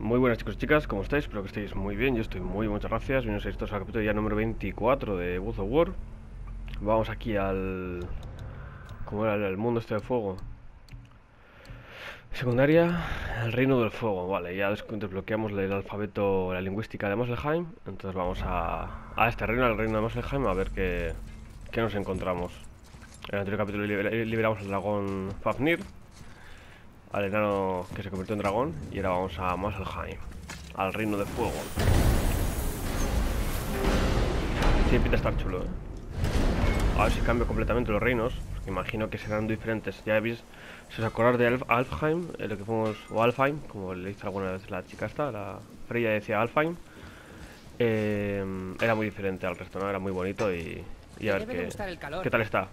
Muy buenas chicos y chicas, ¿cómo estáis? Espero que estéis muy bien, yo estoy muy muchas gracias. Bienvenidos a estos al capítulo ya número 24 de Wood of War. Vamos aquí al... ¿Cómo era el mundo este de fuego? Secundaria, el reino del fuego, vale, ya desbloqueamos el alfabeto, la lingüística de Mosselheim Entonces vamos a, a este reino, al reino de Mosselheim, a ver qué, qué nos encontramos. En el anterior capítulo liberamos al dragón Fafnir al enano que se convirtió en dragón y ahora vamos a Muspelheim, al reino de fuego. Sí, pinta estar chulo, ¿eh? A ver si cambio completamente los reinos, porque imagino que serán diferentes. Ya veis, si os acordáis de Alfheim, eh, lo que fuimos, o Alfheim, como le dice alguna vez la chica esta, la Freya decía Alfheim, eh, era muy diferente al resto, ¿no? Era muy bonito y, y a ver qué, qué tal está.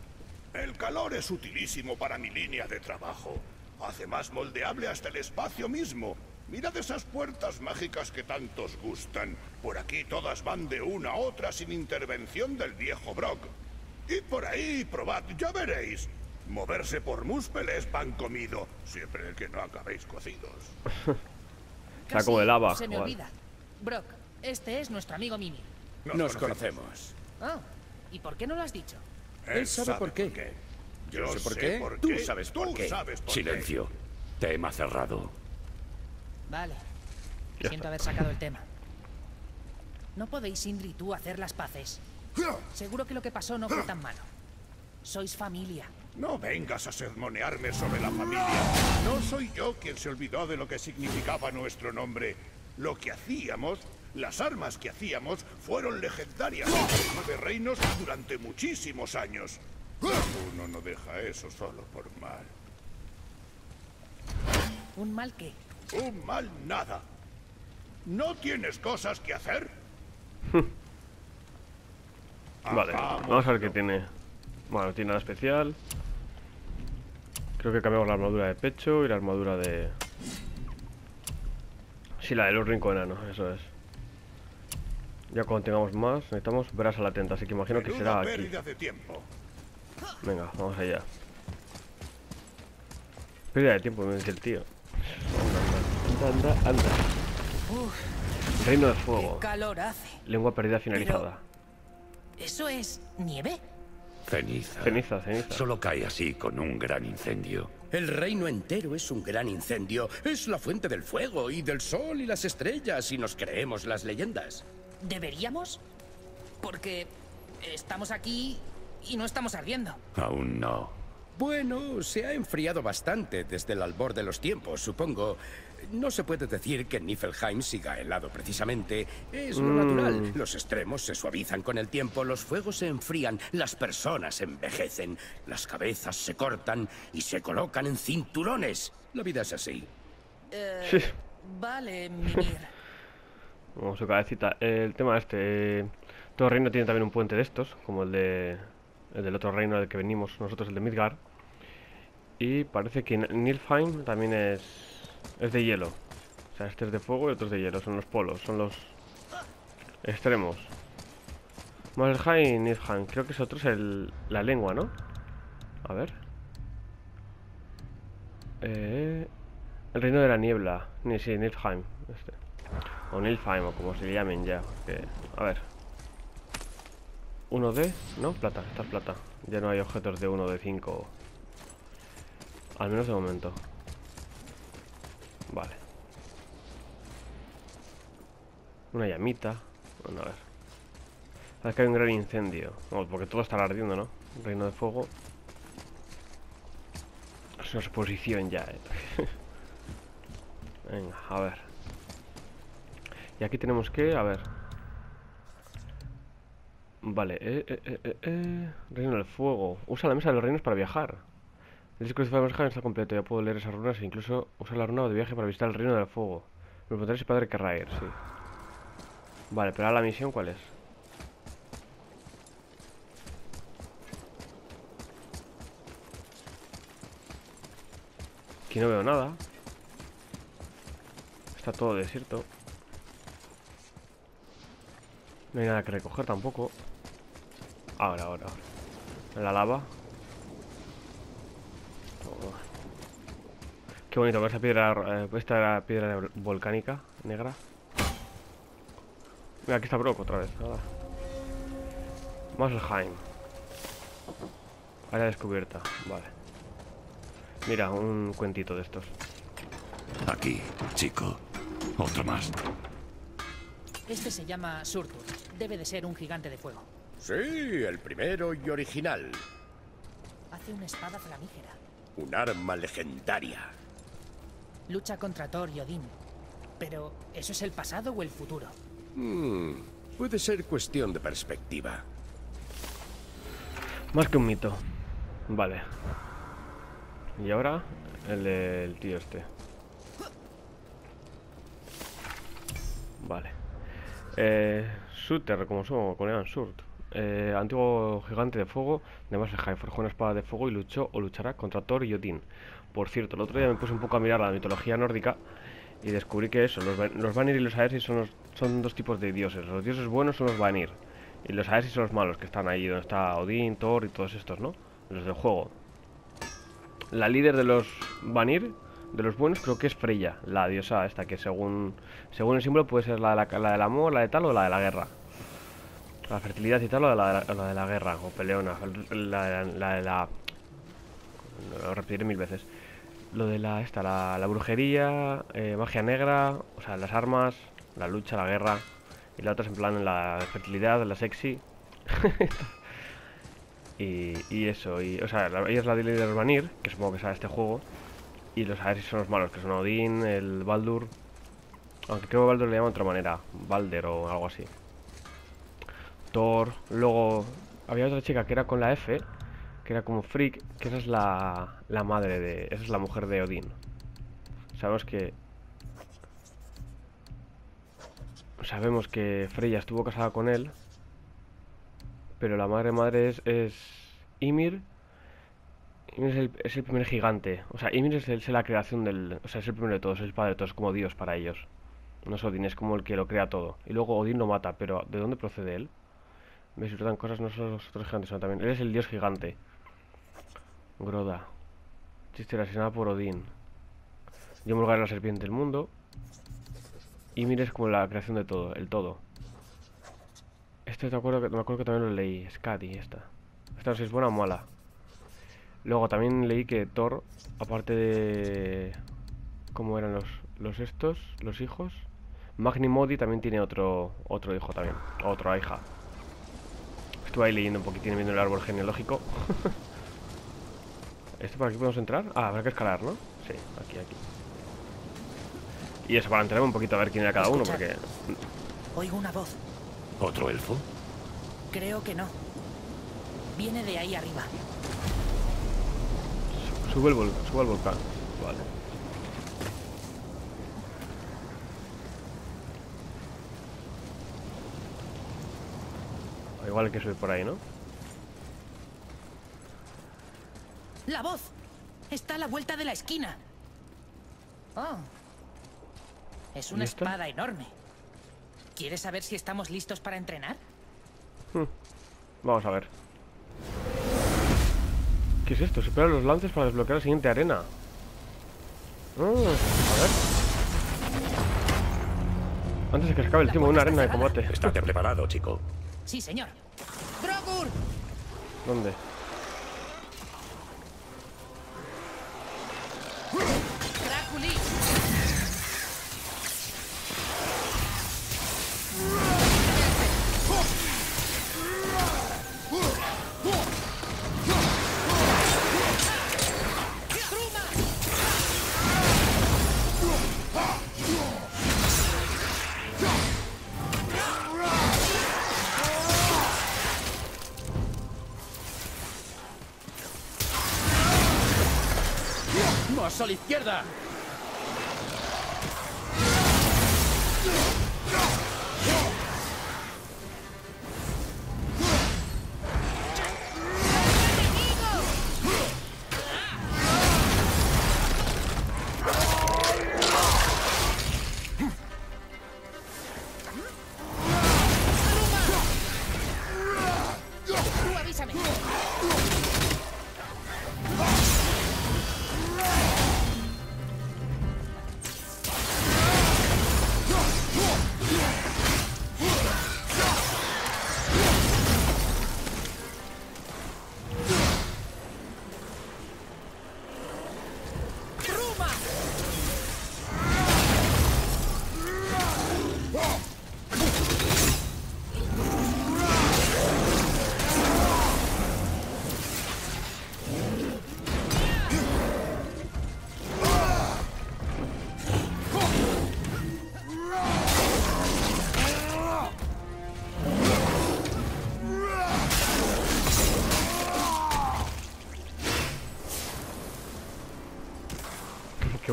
El calor es utilísimo para mi línea de trabajo. Hace más moldeable hasta el espacio mismo. Mirad esas puertas mágicas que tantos gustan. Por aquí todas van de una a otra sin intervención del viejo Brock. Y por ahí, probad, ya veréis. Moverse por Muspel es pan comido, siempre que no acabéis cocidos. Como de lava. Se me olvida. Brock, este es nuestro amigo Mimi. Nos, conocemos. Ah, ¿y por qué no lo has dicho? Él, sabe, por qué. Yo sé por sé qué. por Tú sabes Tú por qué. sabes por Silencio. Tema cerrado. Vale. Siento haber sacado el tema. ¿No podéis, Indri y tú, hacer las paces? Seguro que lo que pasó no fue tan malo. Sois familia. No vengas a sermonearme sobre la familia. No soy yo quien se olvidó de lo que significaba nuestro nombre. Lo que hacíamos, las armas que hacíamos, fueron legendarias en los nueve reinos durante muchísimos años. Uno no deja eso solo por mal. ¿Un mal qué? Un mal nada. ¿No tienes cosas que hacer? Vale, Hagámoslo. vamos a ver qué tiene. Bueno, no tiene nada especial. Creo que cambiamos la armadura de pecho y la armadura de... Sí, la de los rincos enanos, eso es. Ya cuando tengamos más, necesitamos brasa latente, así que imagino que será aquí. de tiempo. Venga, vamos allá. Pérdida de tiempo, me dice el tío. Anda, anda, anda. Reino de ¿Qué fuego. calor hace? Lengua perdida finalizada. ¿Eso es nieve? Ceniza. Ceniza, ceniza. Solo cae así con un gran incendio. El reino entero es un gran incendio. Es la fuente del fuego y del sol y las estrellas y nos creemos las leyendas. ¿Deberíamos? Porque estamos aquí y no estamos ardiendo. Aún no. Bueno, se ha enfriado bastante desde el albor de los tiempos, supongo. No se puede decir que Niflheim siga helado precisamente. Es lo natural. Los extremos se suavizan con el tiempo, los fuegos se enfrían, las personas envejecen, las cabezas se cortan y se colocan en cinturones. La vida es así. Vale, Mimir. Como su cabecita. Eh, el tema este. eh, todo reino tiene también un puente de estos, como el de. El del otro reino del que venimos nosotros, el de Midgar. Y parece que Nilfheim también es. Es de hielo. O sea, este es de fuego y otro es de hielo. Son los polos, son los. Extremos. Muspelheim y Nilfheim. Creo que es otro es el, la lengua, ¿no? A ver. Eh, el reino de la niebla. Ni sí, Nilfheim. Este. O Nilfheim, o como se llamen ya. porque- a ver. 1 de. No, plata, esta es plata. Ya no hay objetos de 1 de 5. Al menos de momento. Vale. Una llamita. Bueno, a ver. Parece que hay un gran incendio. Porque todo está ardiendo, ¿no? Reino de fuego. Es una exposición ya, eh. Venga, a ver. Y aquí tenemos que, a ver. Vale, eh, eh, eh, eh, eh, Reino del Fuego. Usa la mesa de los reinos para viajar. El disco de Faberghan está completo, ya puedo leer esas runas e incluso usar la runa de viaje para visitar el Reino del Fuego. Me preguntaré si padre querrá ir, sí. Vale, pero ahora la misión, ¿cuál es? Aquí no veo nada. Está todo desierto. No hay nada que recoger tampoco. Ahora, ahora, la lava. Qué bonito, esa piedra, eh, esta era piedra volcánica, negra. Mira, aquí está Brock otra vez. Ahora. Muselheim. Área descubierta, vale. Mira, un cuentito de estos. Aquí, chico. Otro más. Este se llama Surtur. Debe de ser un gigante de fuego. Sí, el primero y original. Hace una espada flamígera. Un arma legendaria. Lucha contra Thor y Odín. Pero, ¿eso es el pasado o el futuro? Hmm, puede ser cuestión de perspectiva. Más que un mito. Vale. Y ahora, el del tío este. Vale. Eh, Suter, como son, coreano, Surt. Eh, antiguo gigante de fuego de Muspelheim. Forjó una espada de fuego y luchó o luchará contra Thor y Odín. Por cierto, el otro día me puse un poco a mirar la mitología nórdica y descubrí que eso, los, Van- los Vanir y los Aesir son, dos tipos de dioses. Los dioses buenos son los Vanir y los Aesir son los malos que están ahí donde está Odín, Thor y todos estos, ¿no? Los del juego. La líder de los Vanir, de los buenos, creo que es Freya, la diosa esta, que según, según el símbolo puede ser la, la, la del amor, la de tal o la de la guerra. La fertilidad y tal de la, de la guerra, o peleona, la, la, de la... Lo repetiré mil veces. Lo de la, esta, la, la brujería, eh, magia negra, o sea, las armas, la lucha, la guerra. Y la otra es en plan la fertilidad, la sexy. y, y eso, y, o sea, la- ella es la líder de Vanir, que supongo que sabe este juego. Y los Aeris son los malos, que son Odín, el Baldur. Aunque creo que Baldur le llama de otra manera, Balder o algo así. Thor, luego había otra chica que era con la F, que era como Freak, que esa es la, la madre de. Esa es la mujer de Odín. Sabemos que. Sabemos que Freya estuvo casada con él. Pero la madre madre es, es Ymir. Ymir es el, es el primer gigante. O sea, Ymir es, el- es la creación del. O sea, es el primero de todos, es el padre de todos, es como Dios para ellos. No es Odín, es como el que lo crea todo. Y luego Odín lo mata, pero ¿de dónde procede él? Me disfrutan cosas no solo los otros gigantes, sino también. Él es el dios gigante. Groda. Chiste asesinada por Odín. Yomulgar es la serpiente del mundo. Y Ymir es como la creación de todo, el todo. Este te acuerdo que, me acuerdo que también lo leí. Skadi, esta. Esta no sé si es buena o mala. Luego también leí que Thor, aparte de... ¿Cómo eran los, los estos? Los hijos. Magni Modi también tiene otro, otro hijo también. Otra hija. Estuve ahí leyendo un poquitín, viendo el árbol genealógico. ¿Este por aquí podemos entrar? Ah, habrá que escalar, ¿no? Sí, aquí, aquí. Y eso, para enterarme un poquito a ver quién era cada uno, porque... Oigo una voz. ¿Otro elfo? Creo que no. Viene de ahí arriba. Sube el, vol- sube al volcán. Vale. Igual hay que subir por ahí, ¿no? ¡La voz! Está a la vuelta de la esquina. Oh. Es una espada enorme. ¿Quieres saber si estamos listos para entrenar? Vamos a ver. ¿Qué es esto? Supera los lances para desbloquear la siguiente arena. Ah, a ver. Antes de que se acabe el tiempo, una arena de combate. Estate preparado, chico. Sí, señor. ¡Drogur! ¿Dónde? A la izquierda!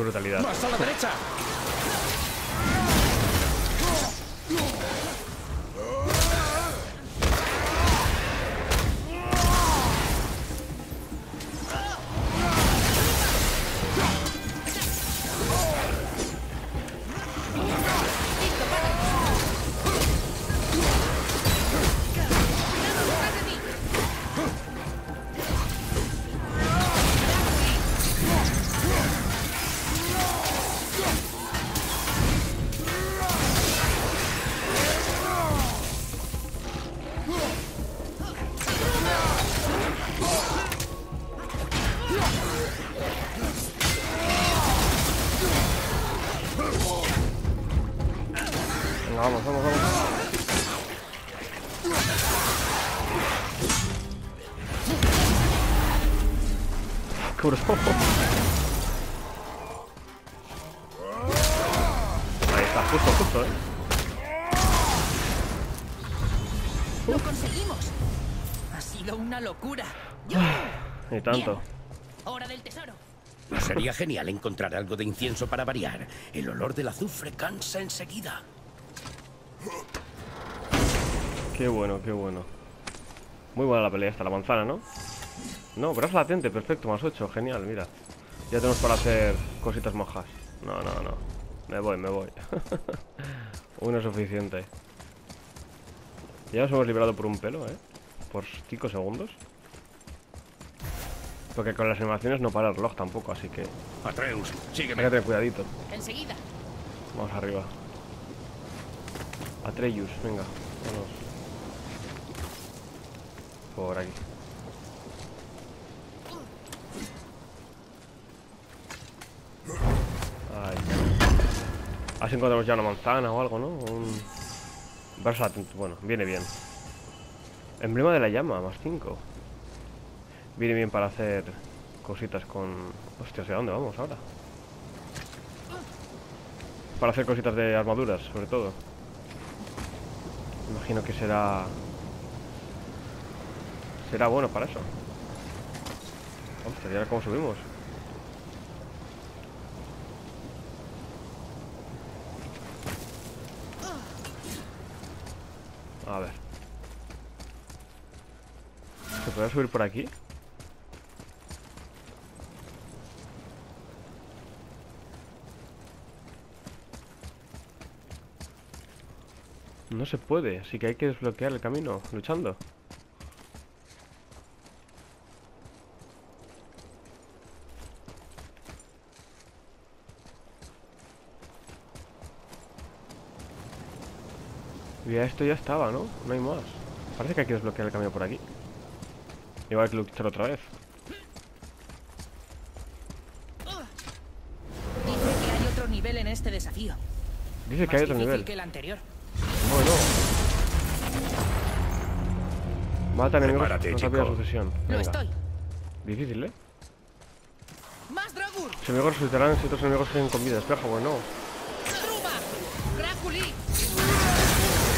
Brutalidad. ¡Más a la derecha! Ni tanto. Bien. Hora del tesoro. Sería genial encontrar algo de incienso para variar. El olor del azufre cansa enseguida. Qué bueno, qué bueno. Muy buena la pelea esta, la manzana, ¿no? No, pero es latente, perfecto, más 8, genial, mira. Ya tenemos para hacer cositas mojas. No, no, no. Me voy, me voy. Uno es suficiente. Ya nos hemos liberado por un pelo, ¿eh? Por 5 segundos. Porque con las animaciones no para el reloj tampoco, así que Atreus, hay sígueme. que tener cuidadito. Enseguida. Vamos arriba. Atreus, venga, vamos. Por aquí. Ahí. Así encontramos ya una manzana o algo, ¿no? Un... Versátil, bueno, viene bien. Emblema de la llama, más 5. Viene bien para hacer cositas con... Hostia, ¿hacia dónde vamos ahora? Para hacer cositas de armaduras, sobre todo. Imagino que será... Será bueno para eso. Hostia, ¿y ahora cómo subimos? A ver. ¿Se puede subir por aquí? No se puede, así que hay que desbloquear el camino luchando. Ya esto ya estaba, ¿no? No hay más. Parece que hay que desbloquear el camino por aquí. Igual hay que luchar otra vez. Dice que hay otro nivel en este desafío. Dice que hay otro nivel. que el anterior. Bueno. Mata enemigos Prepárate, con rápida sucesión. Venga. estoy. Difícil, ¿eh? ¡Más Dragur! Los enemigos resucitarán si otros enemigos siguen con vida. Espera, bueno.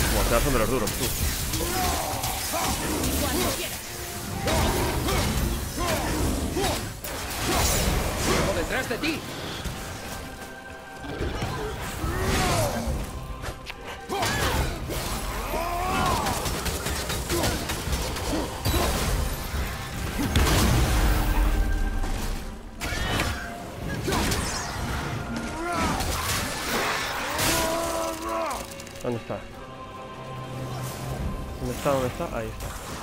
Como te son de los duros, tú. Cuando quieras. ¡Luego detrás de ti! Está? ¿Dónde está? Ahí está.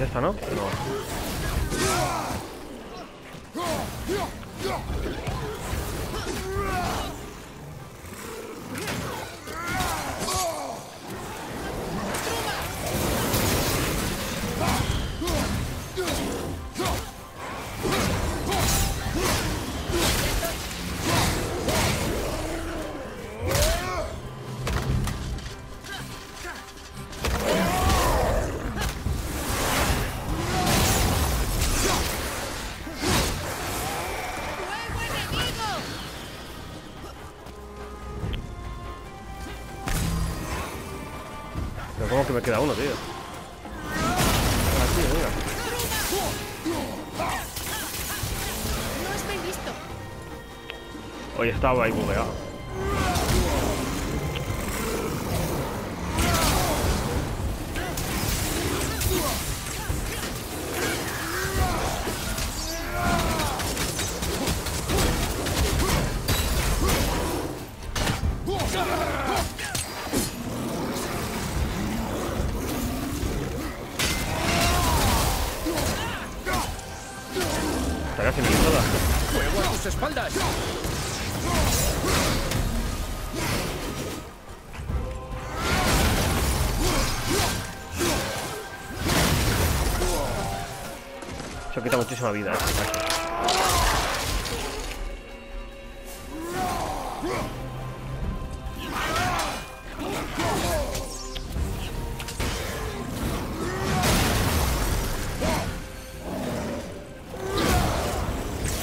¿Ya está, no? No. Que me queda uno, tío? Tío, venga. No estoy listo. Hoy estaba ahí bugueado. Eso quita muchísima vida. ataque.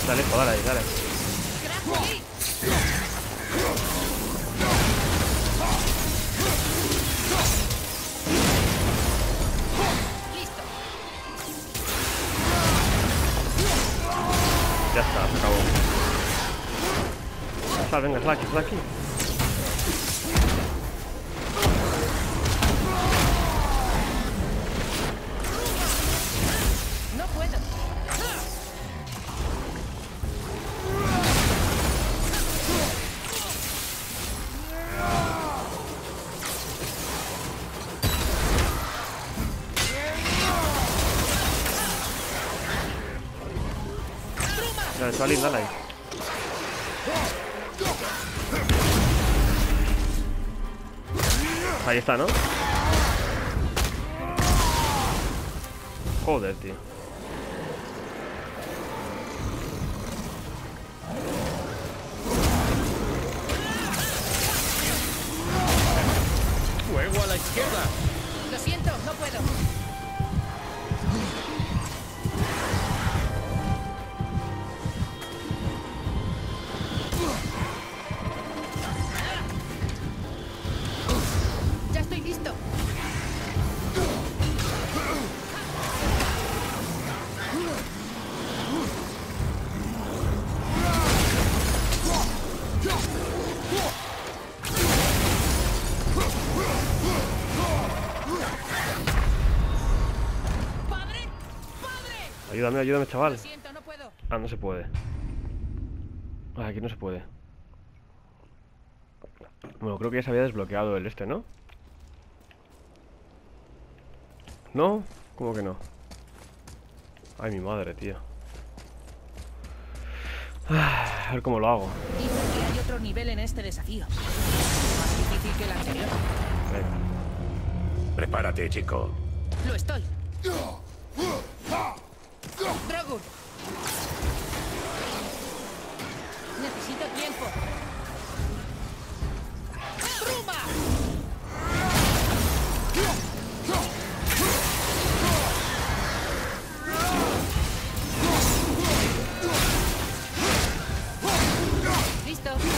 Dale, dale, dale. Ya está, se acabó. Sal, venga, Salin, dale ahí. Ahí está, ¿no? Joder, tío. Ayúdame, ayúdame, chaval. Lo siento, no puedo. Ah, no se puede. Ah, aquí no se puede. Bueno, creo que ya se había desbloqueado el este, ¿no? ¿No? ¿Cómo que no? Ay, mi madre, tío. Ah, A ver cómo lo hago. Dicen que hay otro nivel en este desafío. Más difícil que el anterior. Venga. Prepárate, chico. Lo estoy. Dragon. Necesito tiempo. ¡Bruma! Listo.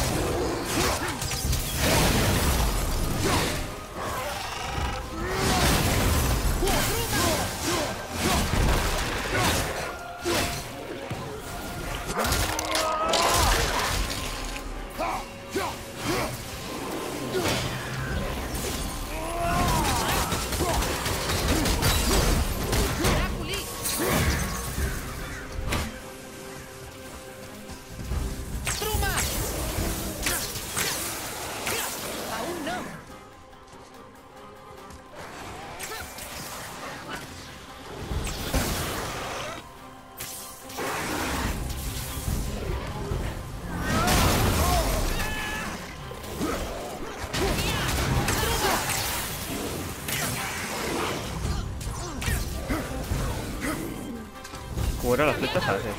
¿Cómo eran las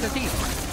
the thief.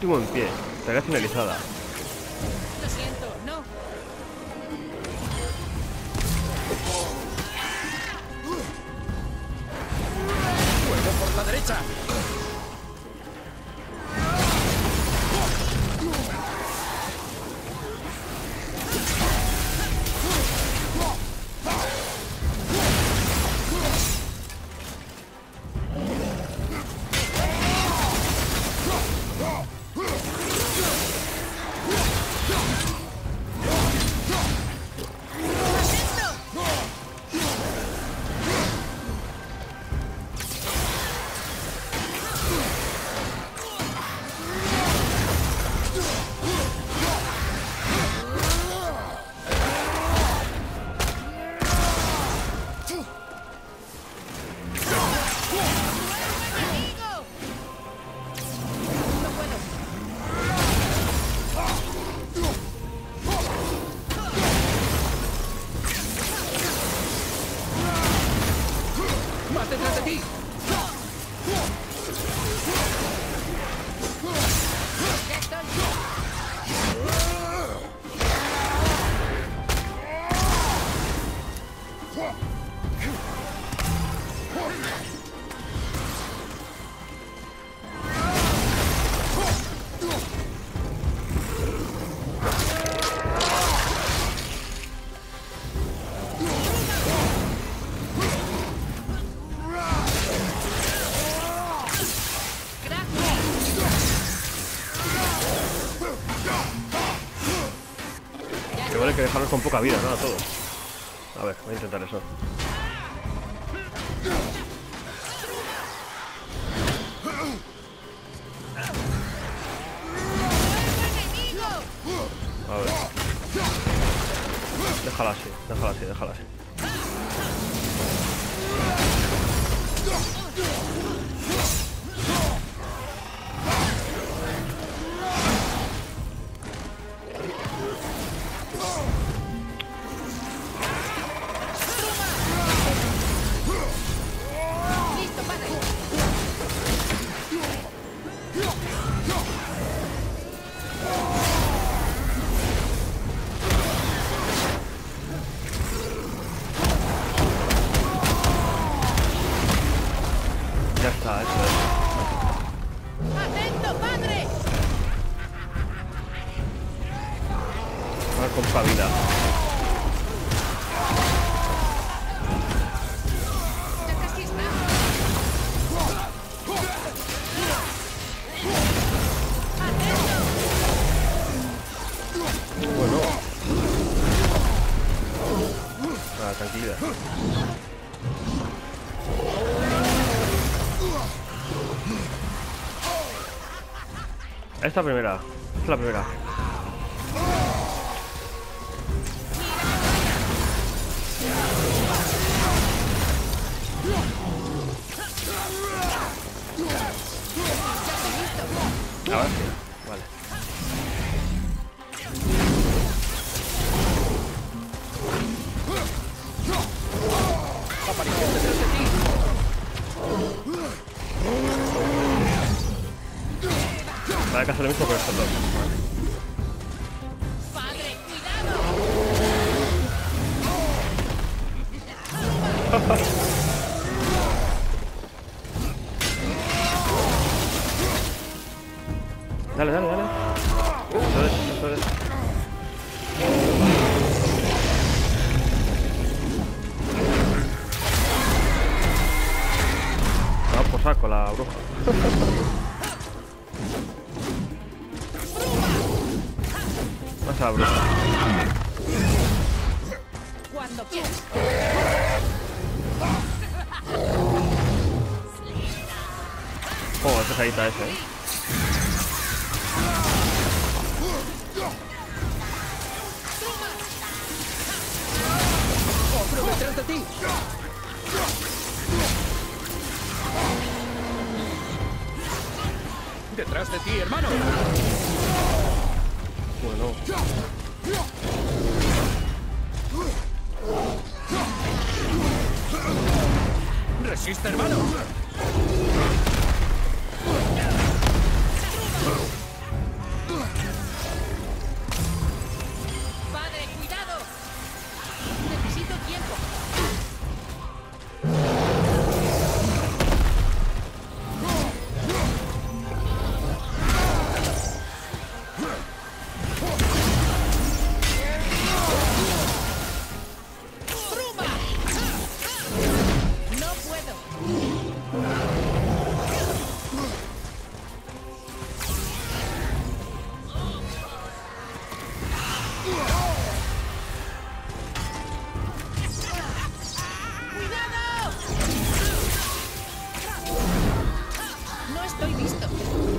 Último en pie. Tarea finalizada. Dejarlos con poca vida, ¿no? A todos. A ver, voy a intentar eso. Ahora con poca vida. Ya casi está. ¡Atento! Bueno. Esta primera. Es la primera. Por saco la bruja. A la bruja. Cuando quieras. Oh, es pesadita ese, eh. ¡Otro detrás de ti! ¡Detrás de ti, hermano! Bueno. ¡Resiste, hermano! Estoy listo.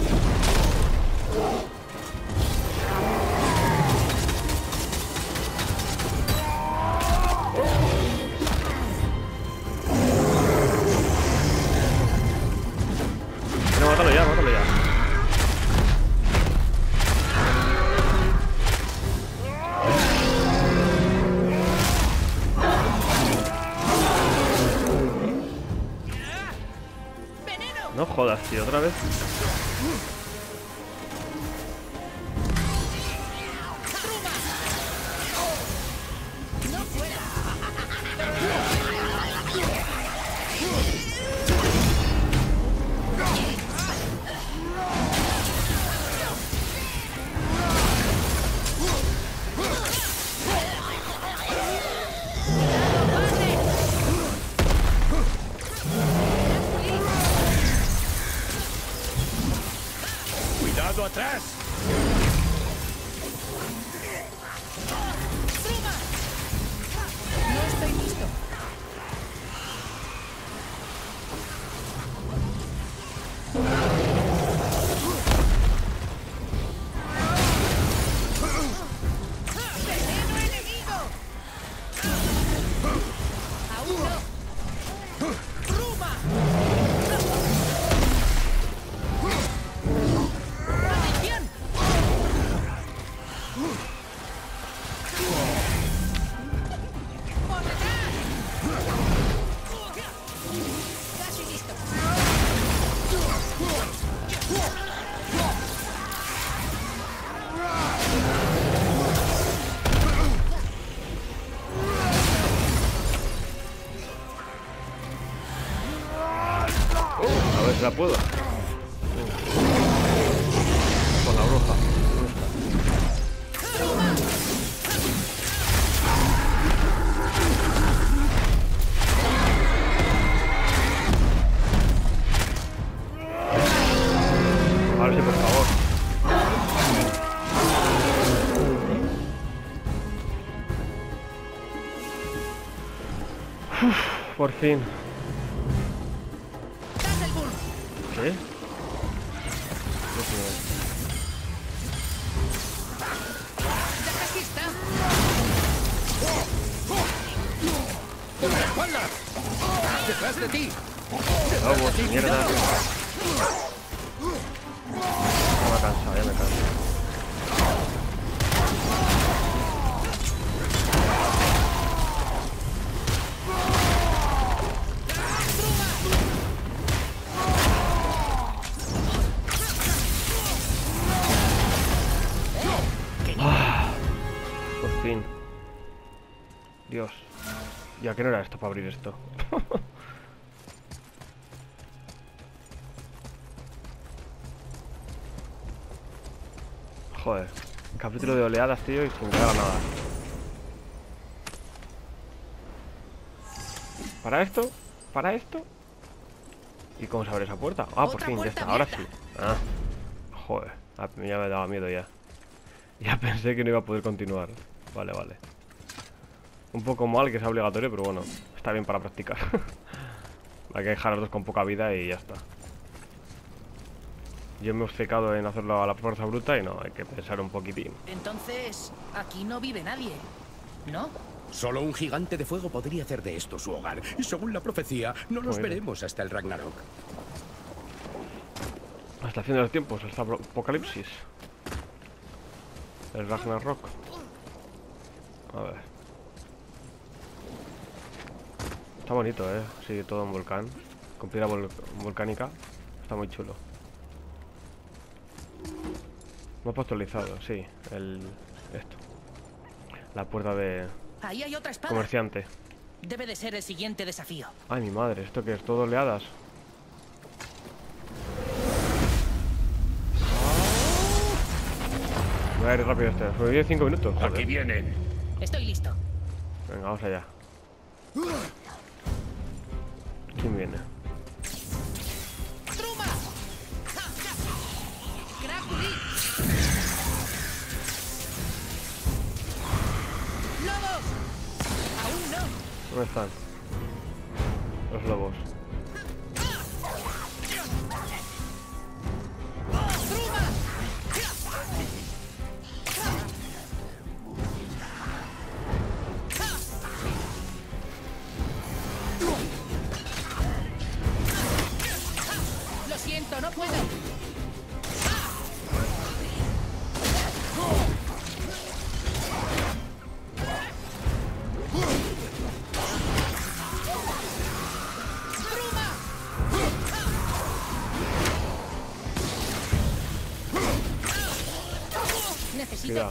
A ver si la puedo. Venga. Con la bruja. Por favor. Por fin. Dios. Ya que no era esto para abrir esto. Joder. Capítulo de oleadas, tío, y sin nada. ¿Para esto? ¿Para esto? ¿Y cómo se abre esa puerta? Ah, por fin, ya está. Ahora sí. Ah. Joder. Ah, ya me daba miedo ya. Ya pensé que no iba a poder continuar. Vale, vale. Un poco mal que sea obligatorio, pero bueno. Está bien para practicar. Hay que dejar a los dos con poca vida y ya está. Yo me he obcecado en hacerlo a la fuerza bruta y no, hay que pensar un poquitín. Entonces, aquí no vive nadie. ¿No? Solo un gigante de fuego podría hacer de esto su hogar. Y según la profecía, no los Bueno. veremos hasta el Ragnarok. Hasta el fin de los tiempos, hasta el apocalipsis. El Ragnarok. A ver. Está bonito, eh. Sí, todo en volcán. Con piedra vol- volcánica. Está muy chulo. Mapa actualizado, sí. El. Esto. La puerta de Ahí hay otra espada. comerciante. Debe de ser el siguiente desafío. Ay, mi madre, ¿esto qué es? ¿Todo oleadas? Voy a ir rápido este. Me 5 minutos. joder. Aquí vienen. Estoy listo. Venga, vamos allá. ¿Quién viene? ¿Dónde están? Los lobos.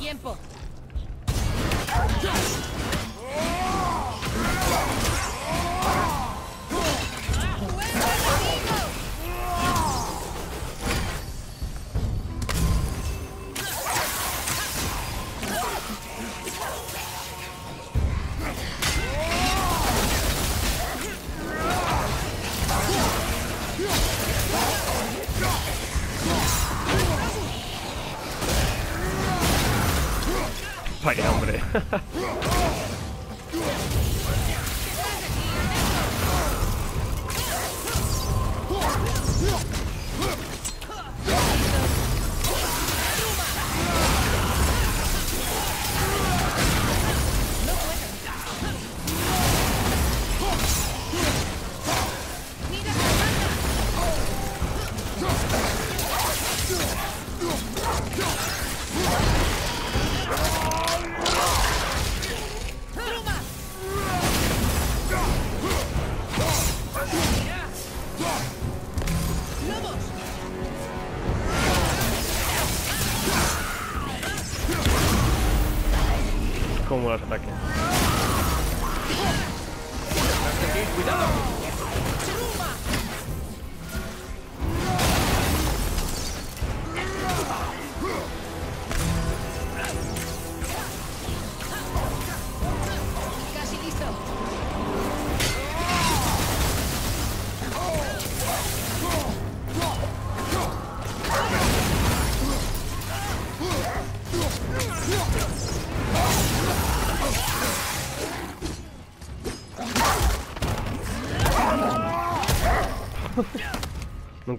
Tiempo.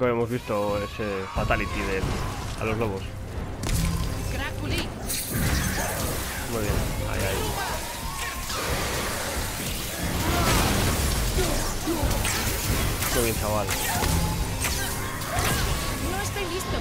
Nunca habíamos visto ese fatality de a los lobos. Muy bien. Ahí, ahí. Muy bien, chaval. No estoy listo.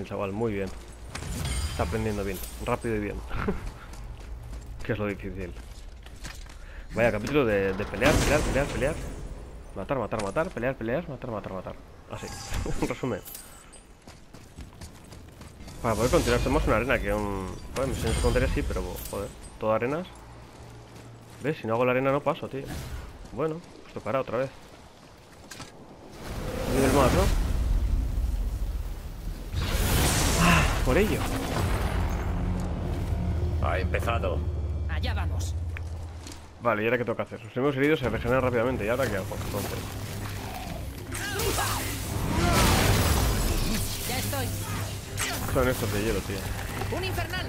El chaval, muy bien. Está aprendiendo bien. Rápido y bien. que es lo difícil. Vaya capítulo de, pelear, pelear, pelear, pelear. Matar, matar, matar, pelear, pelear, matar, matar, matar. Así. Un resumen. Para poder continuar, tenemos una arena que un... Joder, misiones secundarias sí, pero joder, todo arenas. ¿Ves? Si no hago la arena no paso, tío. Bueno, pues tocará otra vez. Nivel más, ¿no? Por ello. Ha empezado. Allá vamos. Vale, ¿y ahora qué toca hacer? Los enemigos heridos se regeneran rápidamente. ¿Y ahora qué hago? Entonces, Ya estoy. son estos de hielo, tío. Un infernal.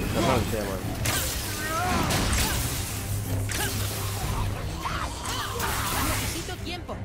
Infernal se llaman. Necesito tiempo.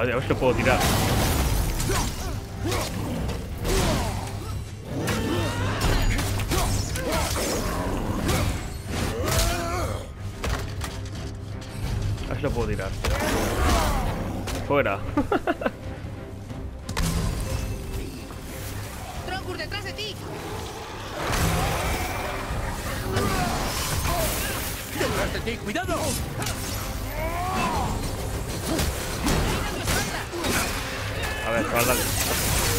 Vale, a ver si lo puedo tirar. A ver si lo puedo tirar. Fuera. detrás de ti. ¡Detrás de ti! ¡Cuidado! A ver, guardale.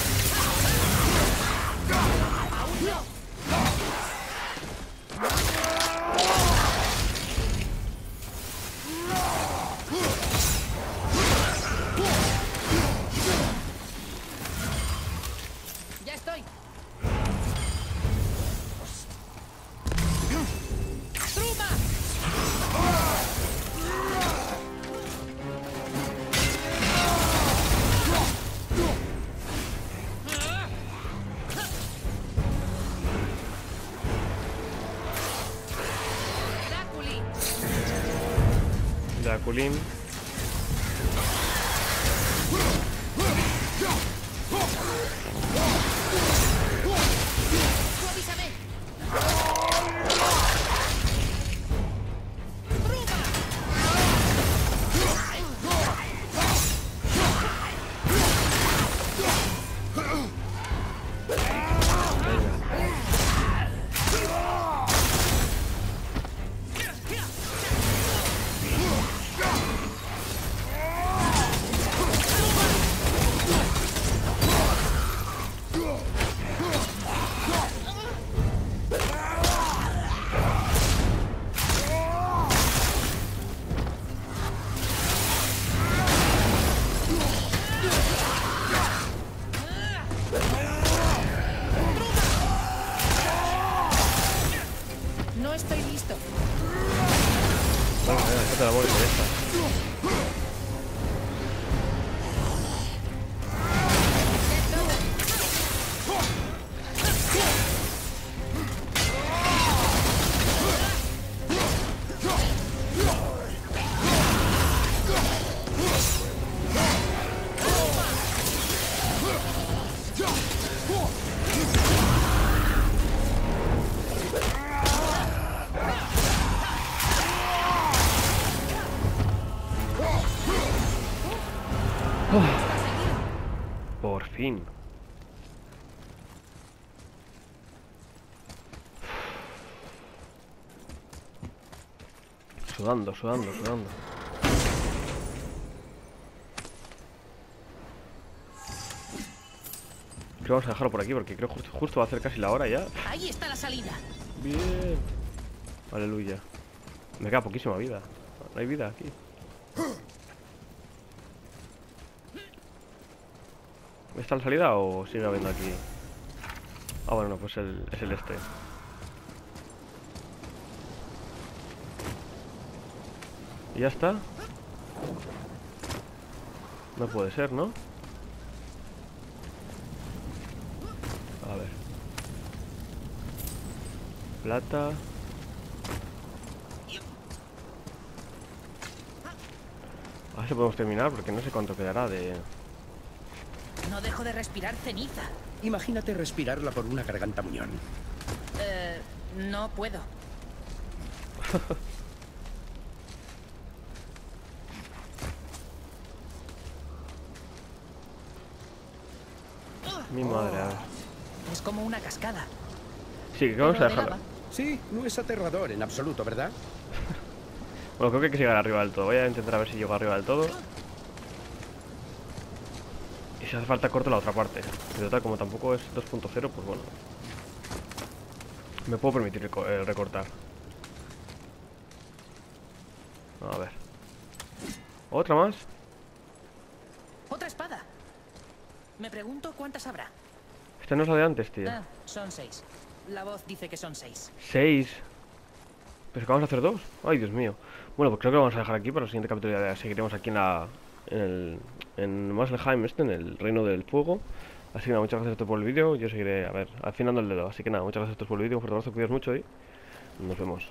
Sudando, sudando, sudando. Creo que vamos a dejarlo por aquí porque creo justo, justo va a ser casi la hora ya. Ahí está la salida. Bien. Aleluya. Me queda poquísima vida. No hay vida aquí. ¿Está la salida o sigue habiendo aquí? Ah, bueno, no, pues el, es el este. Ya está? No puede ser, ¿no? A ver. Plata. A ver si podemos terminar porque no sé cuánto quedará de... No dejo de respirar ceniza. Imagínate respirarla por una garganta muñón. Eh, no puedo. Mi madre, a ver. Es como una cascada. Sí, que vamos a pero de dejarlo. lava. Sí, no es aterrador en absoluto, ¿verdad? Bueno, creo que hay que llegar arriba del todo. Voy a intentar a ver si llego arriba del todo. Y si hace falta corto la otra parte. Y total, como tampoco es 2.0, pues bueno. Me puedo permitir eh, recortar. A ver. ¿Otra más? Otra espada. Me pregunto cuántas habrá. Esta no es la de antes, tío. Ah, son seis. La voz dice que son seis. Seis. ¿Pero que vamos a hacer dos? Ay, Dios mío. Bueno, pues creo que lo vamos a dejar aquí para el siguiente capítulo. Ya seguiremos aquí en la. En el. En Muspelheim, este, en el Reino del Fuego. Así que nada, muchas gracias a todos por el vídeo. Yo seguiré, a ver, afinando el dedo. Así que nada, muchas gracias a todos por el vídeo. Un fuerte abrazo, cuidaos mucho y. Nos vemos.